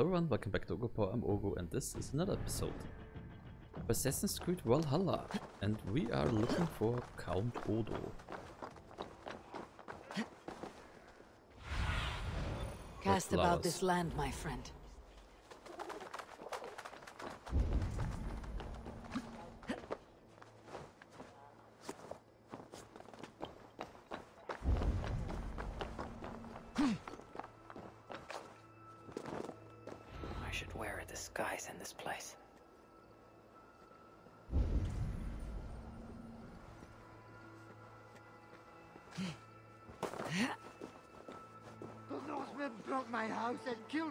Hello everyone, welcome back to Oghupower, I'm Oghu and this is another episode of Assassin's Creed Valhalla and we are looking for Count Odo. Cast about this land, my friend.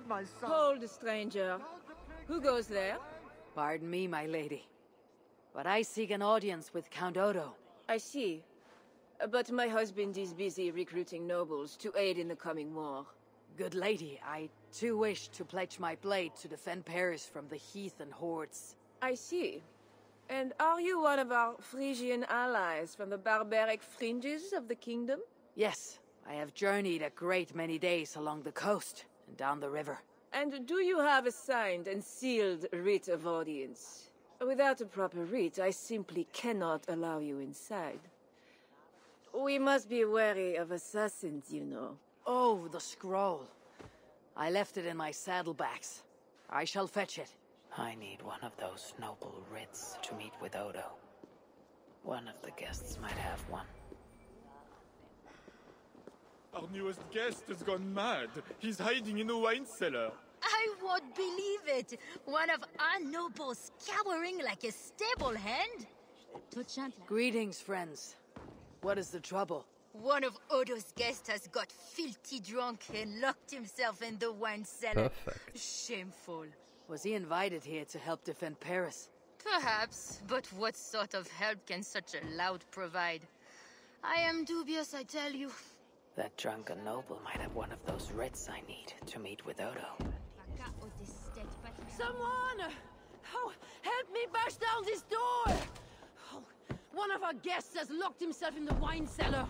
My son. Hold, stranger. Who goes there? Pardon me, my lady. But I seek an audience with Count Odo. I see. But my husband is busy recruiting nobles to aid in the coming war. Good lady, I too wish to pledge my blade to defend Paris from the heath and hordes. I see. And are you one of our Frisian allies from the barbaric fringes of the kingdom? Yes, I have journeyed a great many days along the coast and down the river. And do you have a signed and sealed writ of audience? Without a proper writ, I simply cannot allow you inside. We must be wary of assassins, you know. Oh, the scroll. I left it in my saddlebags. I shall fetch it. I need one of those noble writs to meet with Odo. One of the guests might have one. Our newest guest has gone mad. He's hiding in a wine cellar. I won't believe it! One of our nobles cowering like a stable hand? Greetings, friends. What is the trouble? One of Odo's guests has got filthy drunk and locked himself in the wine cellar. Perfect. Shameful. Was he invited here to help defend Paris? Perhaps, but what sort of help can such a loud provide? I am dubious, I tell you. That drunken noble might have one of those writs I need to meet with Odo. Someone! Oh, help me bash down this door! Oh, one of our guests has locked himself in the wine cellar.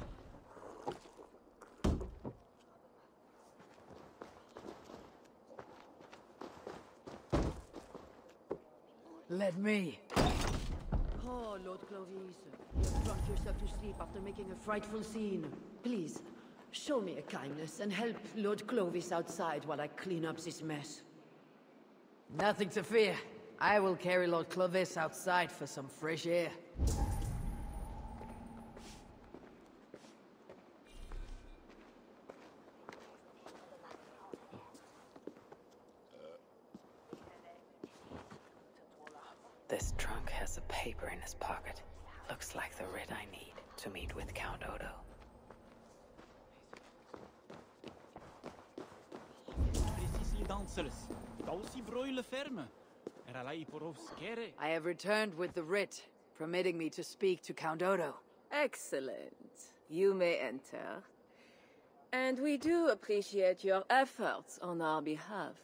Let me. Oh, Lord Clovis, you've drunk yourself to sleep after making a frightful scene. Please, show me a kindness and help Lord Clovis outside while I clean up this mess. Nothing to fear. I will carry Lord Clovis outside for some fresh air. This trunk has a paper in his pocket. Looks like the writ I need to meet with Count Odo. Precies dansels. Dalsi broile ferme. Era lei porov scare. I have returned with the writ, permitting me to speak to Count Odo. Excellent. You may enter. And we do appreciate your efforts on our behalf.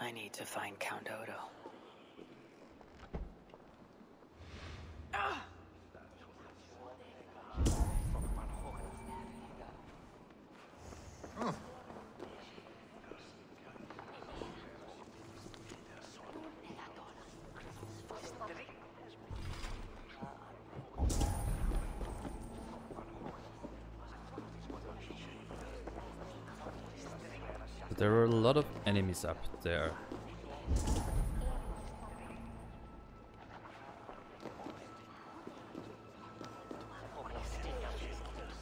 I need to find Count Odo. There are a lot of enemies up there.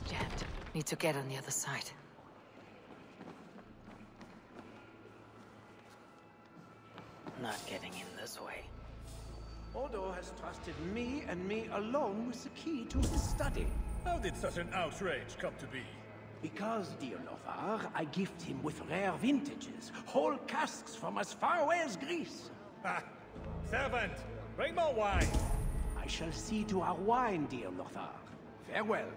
Jammed. Need to get on the other side. Not getting in this way. Odo has trusted me and me alone with the key to his study. How did such an outrage come to be? Because, dear Lothar, I gift him with rare vintages, whole casks from as far away as Greece. Ha! Servant, bring more wine! I shall see to our wine, dear Lothar. Farewell.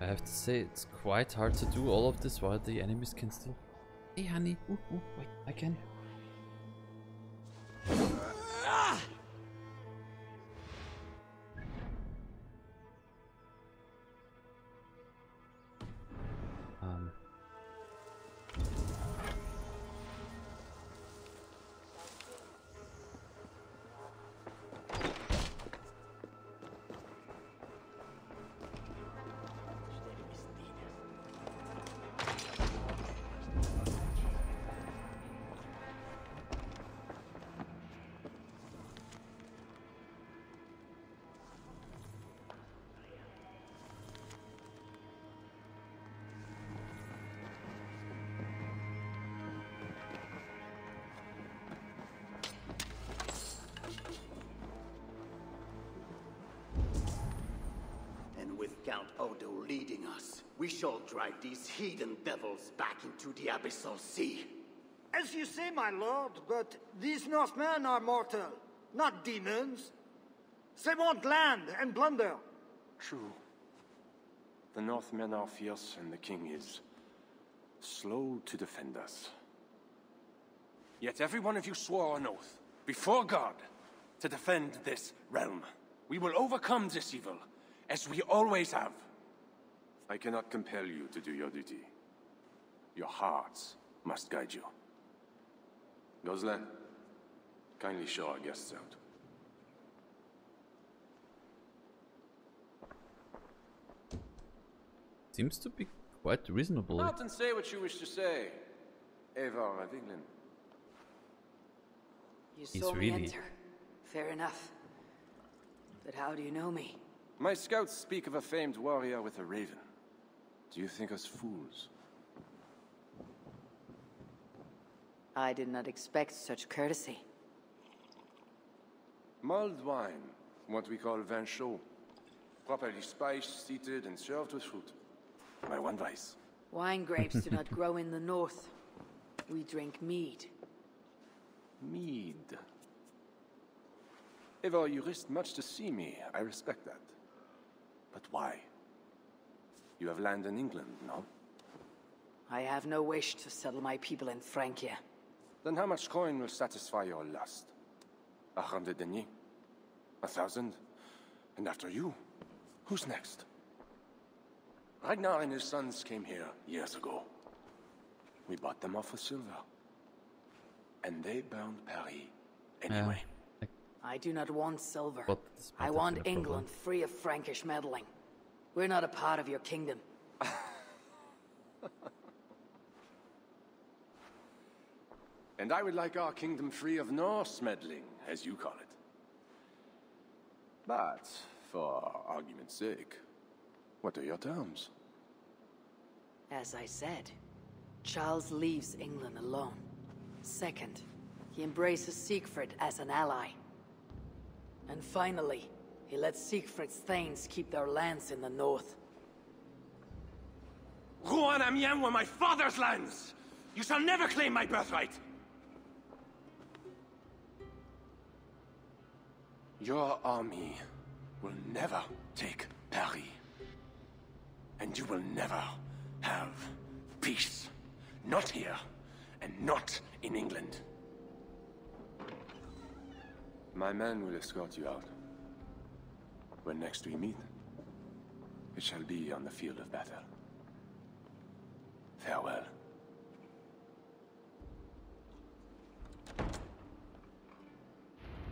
I have to say, it's quite hard to do all of this while the enemies can still... Hey honey, ooh, ooh, wait, I can. Leading us, we shall drive these heathen devils back into the abyssal sea. As you say, my lord, but these Northmen are mortal, not demons. They want land and plunder. True. The Northmen are fierce, and the king is slow to defend us. Yet every one of you swore an oath, before God, to defend this realm. We will overcome this evil, as we always have. I cannot compel you to do your duty. Your hearts must guide you. Gozlin, kindly show our guests out. Seems to be quite reasonable. Out and say what you wish to say. Eivor of England. You He's saw me really- enter. Fair enough. But how do you know me? My scouts speak of a famed warrior with a raven. Do you think us fools? I did not expect such courtesy. Mulled wine, what we call vin chaud. Properly spiced, seated, and served with fruit. My one vice. Wine grapes do not grow in the north. We drink mead. Mead. Eivor, you risked much to see me. I respect that. But why? You have land in England, no? I have no wish to settle my people in Francia. Then how much coin will satisfy your lust? A hundred deniers? A thousand? And after you, who's next? Ragnar and his sons came here years ago. We bought them off for silver. And they burned Paris anyway. I do not want silver. But I want the problem. England free of Frankish meddling. We're not a part of your kingdom. And I would like our kingdom free of Norse meddling, as you call it. But, for argument's sake, what are your terms? As I said, Charles leaves England alone. Second, he embraces Siegfried as an ally. And finally, he lets Siegfried's thanes keep their lands in the north. Rouen Amiens were my father's lands! You shall never claim my birthright! Your army will never take Paris. And you will never have peace. Not here, and not in England. My men will escort you out. When next we meet, it shall be on the field of battle. Farewell.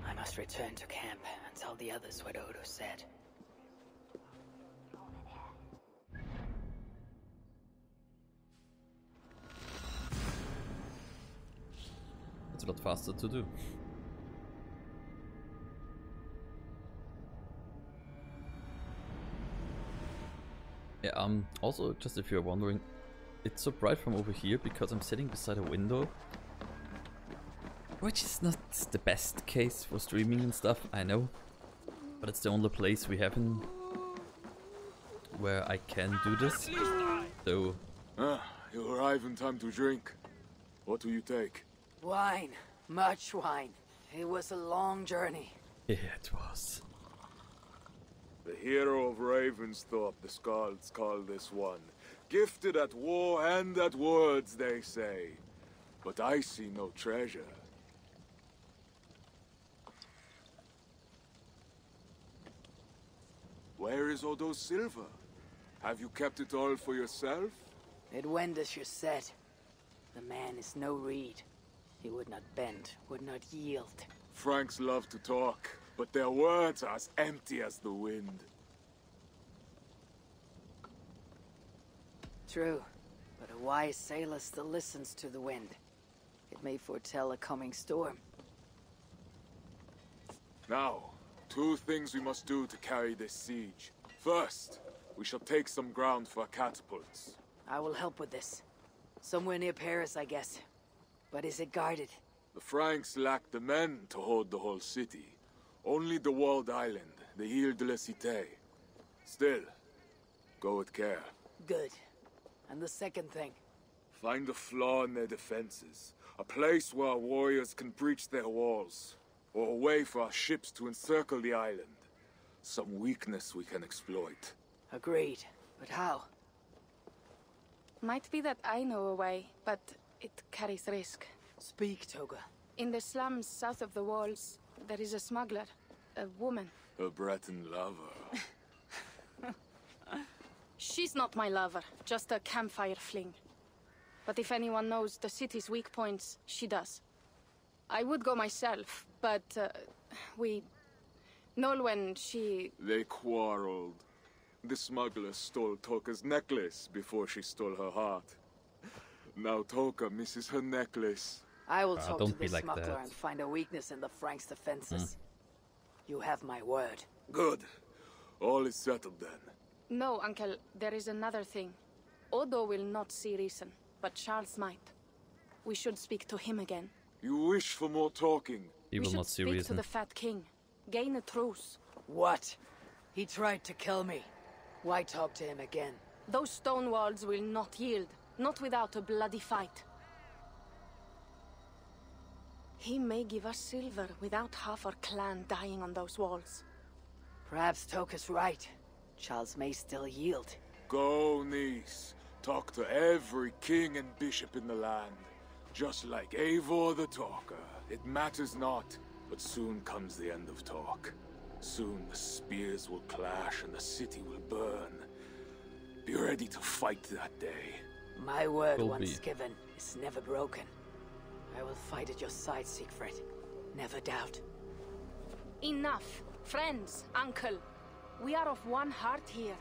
I must return to camp and tell the others what Odo said. It's a lot faster to do. Yeah, um, also, just if you're wondering, it's so bright from over here because I'm sitting beside a window. Which is not the best case for streaming and stuff, I know. But it's the only place we have in where I can do this. So, Ah, you arrive in time to drink. What do you take? Wine. Much wine. It was a long journey. Yeah, it was. The hero of Ravensthorpe, the Skalds call this one. Gifted at war and at words, they say. But I see no treasure. Where is Odo's silver? Have you kept it all for yourself? It went as you said. The man is no reed. He would not bend, would not yield. Franks love to talk, but their words are as empty as the wind. True, but a wise sailor still listens to the wind. It may foretell a coming storm. Now, two things we must do to carry this siege. First, we shall take some ground for our catapults. I will help with this. Somewhere near Paris, I guess. But is it guarded? The Franks lack the men to hold the whole city. Only the walled island, the Ile de la Cité. Still, go with care. Good. And the second thing? Find a flaw in their defenses. A place where our warriors can breach their walls. Or a way for our ships to encircle the island. Some weakness we can exploit. Agreed. But how? Might be that I know a way, but it carries risk. Speak, Toka. In the slums south of the walls, there is a smuggler. A woman. A Breton lover. She's not my lover, just a campfire fling. But if anyone knows the city's weak points, she does. I would go myself, but uh, we... Nolwen, she... They quarreled. The smuggler stole Toka's necklace before she stole her heart. Now Toka misses her necklace. I will Ah, talk don't to be this like smuggler that. and find a weakness in the Franks' defenses. You have my word. Good. All is settled then. No, Uncle, there is another thing. Odo will not see reason, but Charles might. We should speak to him again. You wish for more talking. He we will should not see speak to the Fat King. Gain a truce. What? He tried to kill me. Why talk to him again? Those stone walls will not yield. Not without a bloody fight. He may give us silver without half our clan dying on those walls. Perhaps Toka's right. Charles may still yield. Go, niece. Talk to every king and bishop in the land. Just like Eivor the Talker. It matters not, but soon comes the end of talk. Soon the spears will clash and the city will burn. Be ready to fight that day. My word Will once be. given is never broken. I will fight at your side, Siegfried. Never doubt. Enough! Friends, uncle. We are of one heart here.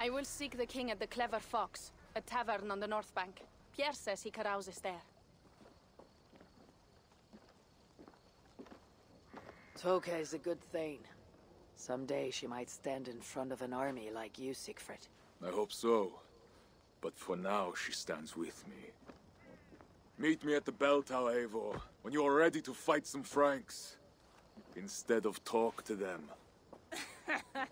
I will seek the king at the Clever Fox, a tavern on the north bank. Pierre says he carouses there. Toka is a good thane. Someday she might stand in front of an army like you, Siegfried. I hope so. But for now, she stands with me. Meet me at the bell tower, Eivor, when you are ready to fight some Franks. Instead of talk to them.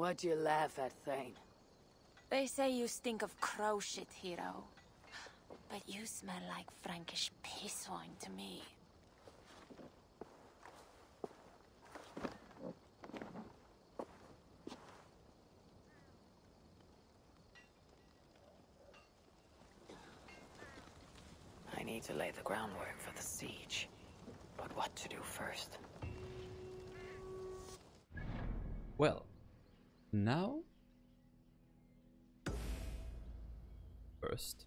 What do you laugh at, Thane? They say you stink of crow shit, hero. But you smell like Frankish piss wine to me. I need to lay the groundwork for the siege. But what to do first? Well, now. First.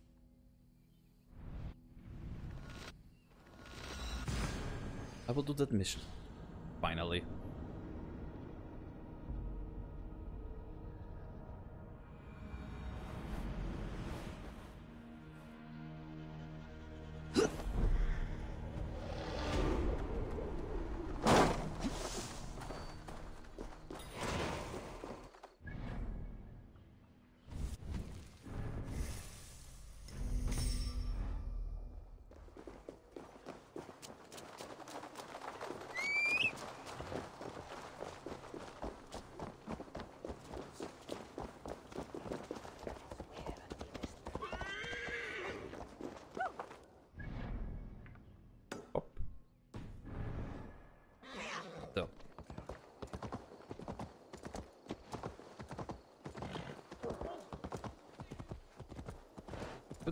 I will do that mission. Finally.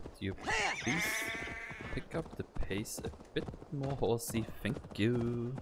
Could you please pick up the pace a bit more horsey? Thank you.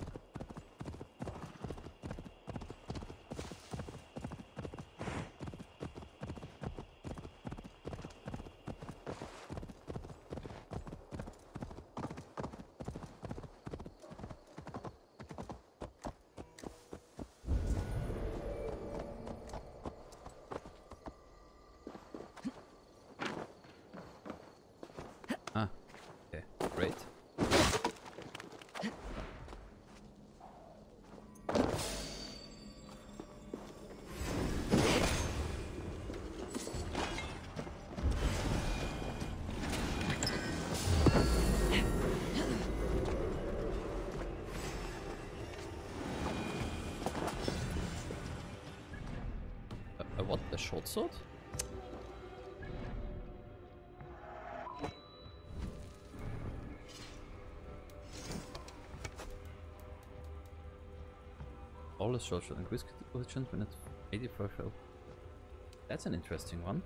Sword? All the sword increase critical chance when at 85 health. That's an interesting one.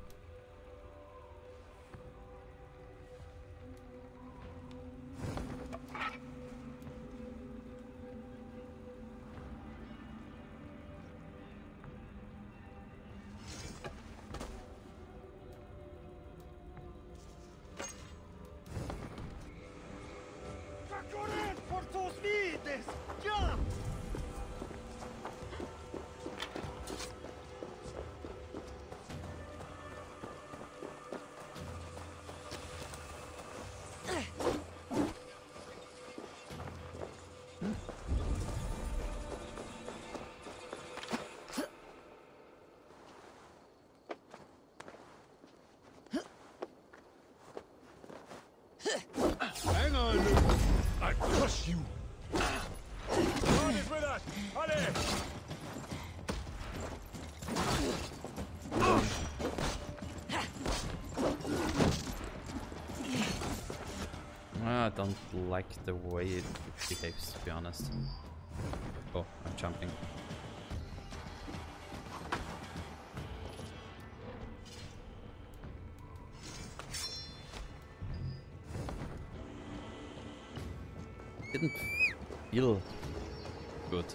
Hang on. I crush you. Is with us. Allez! I don't like the way it behaves, to be honest. Oh, I'm jumping. Didn't good.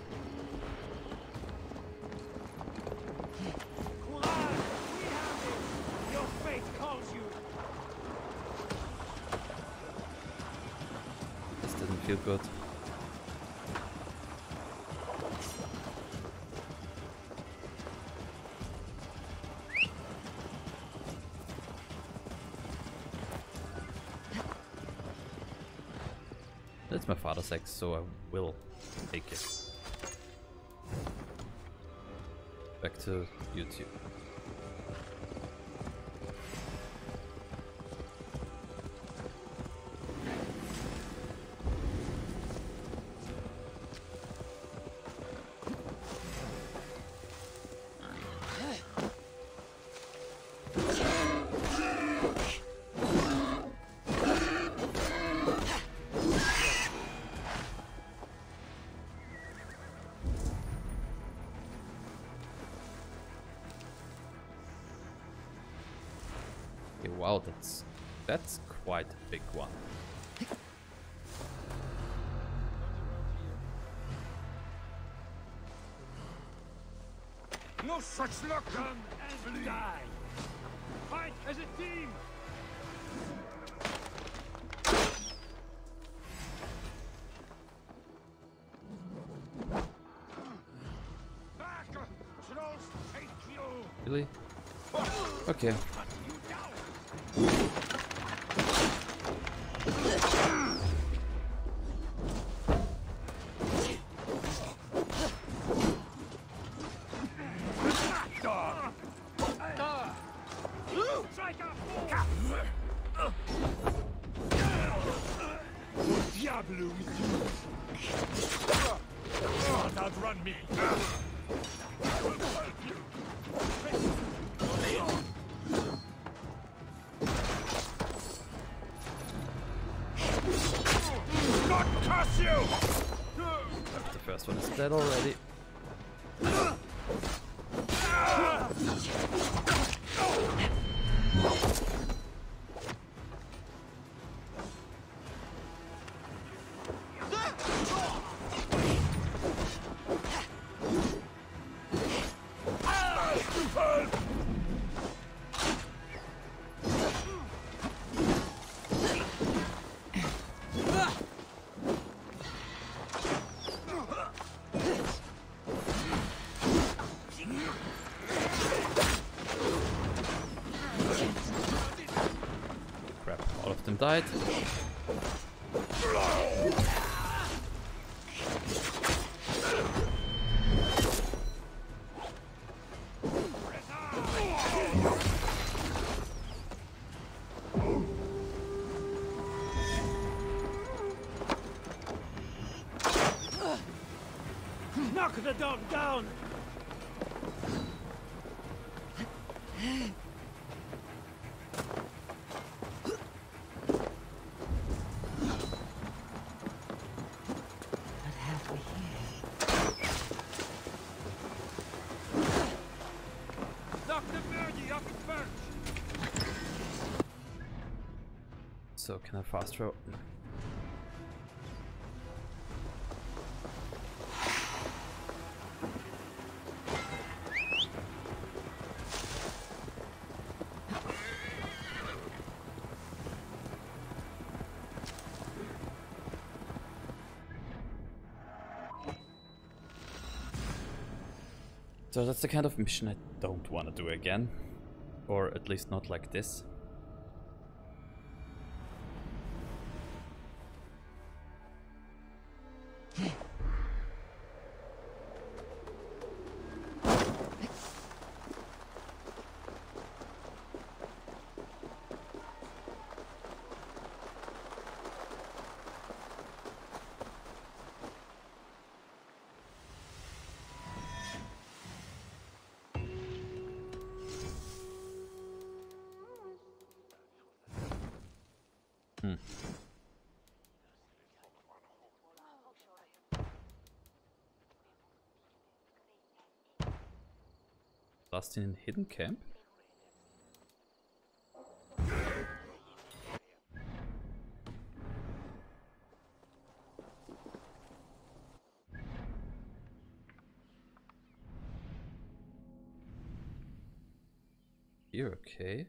This didn't feel good. Ex, so I will take it. Back to YouTube. Wow, that's that's quite a big one. No such luck! Come and die! Fight as a team! Back! Trolls take you! Really? Okay. Died. Knock the dog down! Can I fast throw? So that's the kind of mission I don't want to do again. Or at least not like this. Lost in hidden camp? You're okay.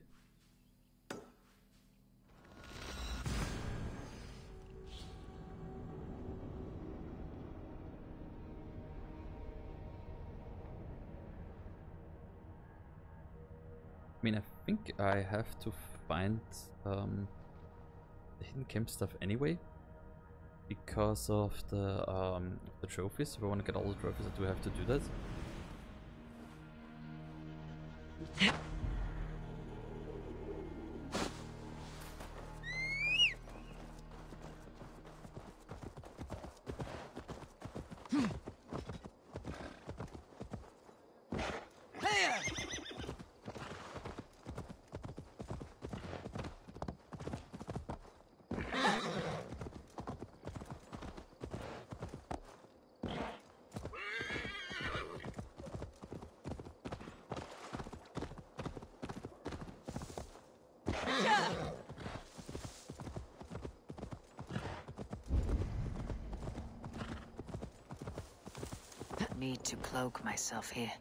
Think I have to find um, the hidden camp stuff anyway. Because of the um, the trophies. If I want to get all the trophies, I do have to do that. Need to cloak myself here.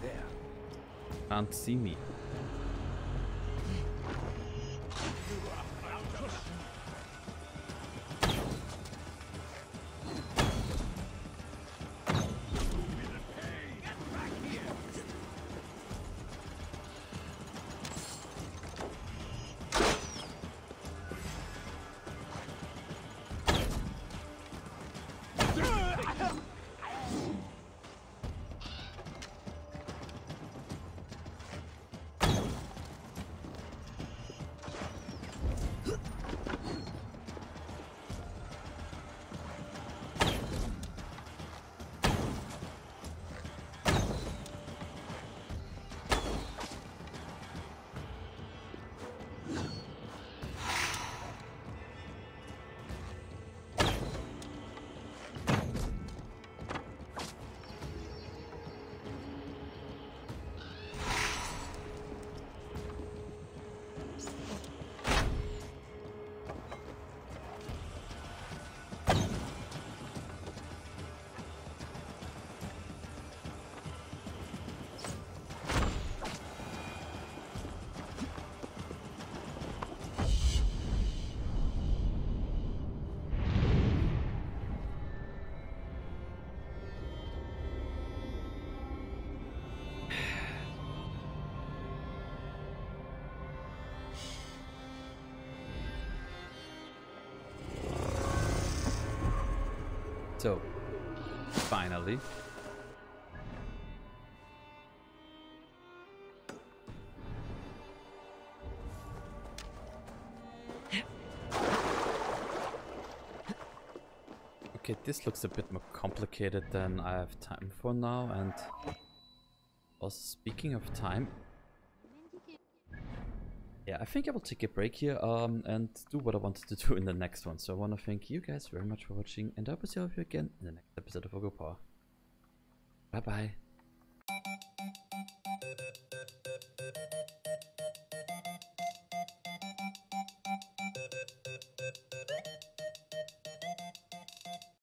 There. can't see me. So, finally. Okay, this looks a bit more complicated than I have time for now and also speaking of time yeah, I think I will take a break here um, and do what I wanted to do in the next one. So I want to thank you guys very much for watching and I will see all of you again in the next episode of Oghupower. Bye bye.